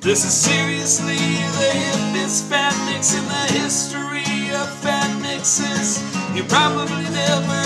This is seriously the hippest fan mix in the history of fan mixes. You probably never.